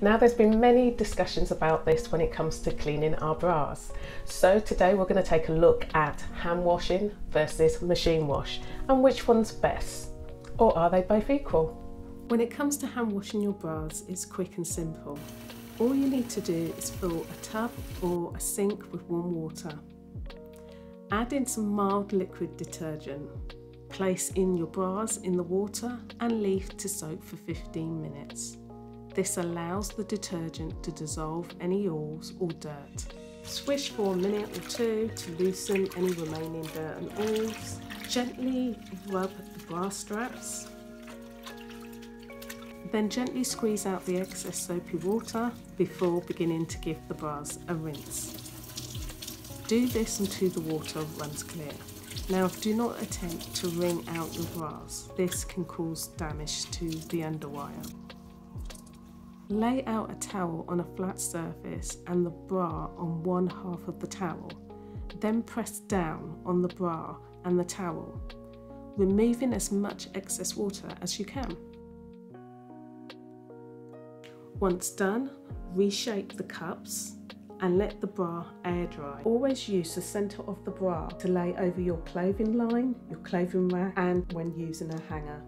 Now there's been many discussions about this when it comes to cleaning our bras. So today we're going to take a look at hand washing versus machine wash and which one's best. Or are they both equal? When it comes to hand washing your bras, it's quick and simple. All you need to do is fill a tub or a sink with warm water. Add in some mild liquid detergent. Place in your bras in the water and leave to soak for 15 minutes. This allows the detergent to dissolve any oils or dirt. Swish for a minute or two to loosen any remaining dirt and oils. Gently rub the bra straps. Then gently squeeze out the excess soapy water before beginning to give the bras a rinse. Do this until the water runs clear. Now do not attempt to wring out your bras. This can cause damage to the underwire. Lay out a towel on a flat surface and the bra on one half of the towel. Then press down on the bra and the towel, removing as much excess water as you can. Once done, reshape the cups and let the bra air dry. Always use the centre of the bra to lay over your clothing line, your clothing rack and when using a hanger.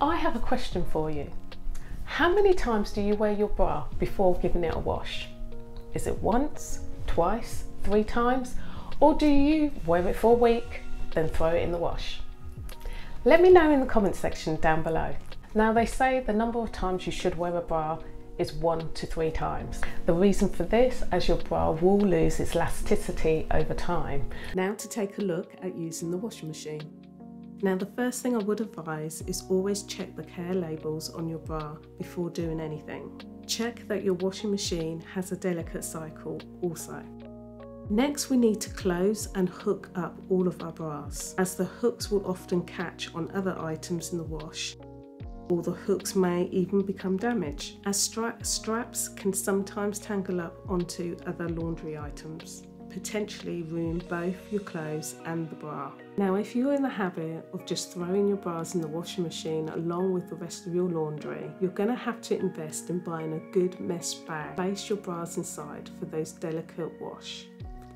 I have a question for you. How many times do you wear your bra before giving it a wash? Is it once, twice, three times? Or do you wear it for a week, then throw it in the wash? Let me know in the comments section down below. Now they say the number of times you should wear a bra is one to three times. The reason for this, as your bra will lose its elasticity over time. Now to take a look at using the washing machine. Now the first thing I would advise is always check the care labels on your bra before doing anything. Check that your washing machine has a delicate cycle also. Next we need to close and hook up all of our bras as the hooks will often catch on other items in the wash or the hooks may even become damaged, as stra straps can sometimes tangle up onto other laundry items, potentially ruin both your clothes and the bra. Now if you're in the habit of just throwing your bras in the washing machine along with the rest of your laundry, you're going to have to invest in buying a good mesh bag. Place your bras inside for those delicate wash.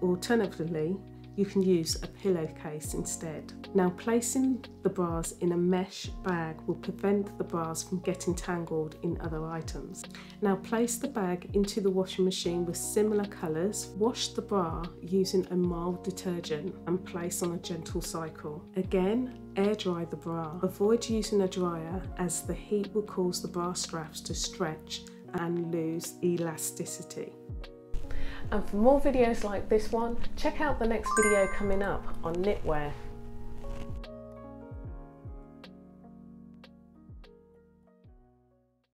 Alternatively, you can use a pillowcase instead. Now placing the bras in a mesh bag will prevent the bras from getting tangled in other items. Now place the bag into the washing machine with similar colours, wash the bra using a mild detergent and place on a gentle cycle. Again, air dry the bra. Avoid using a dryer as the heat will cause the bra straps to stretch and lose elasticity. And for more videos like this one, check out the next video coming up on knitwear.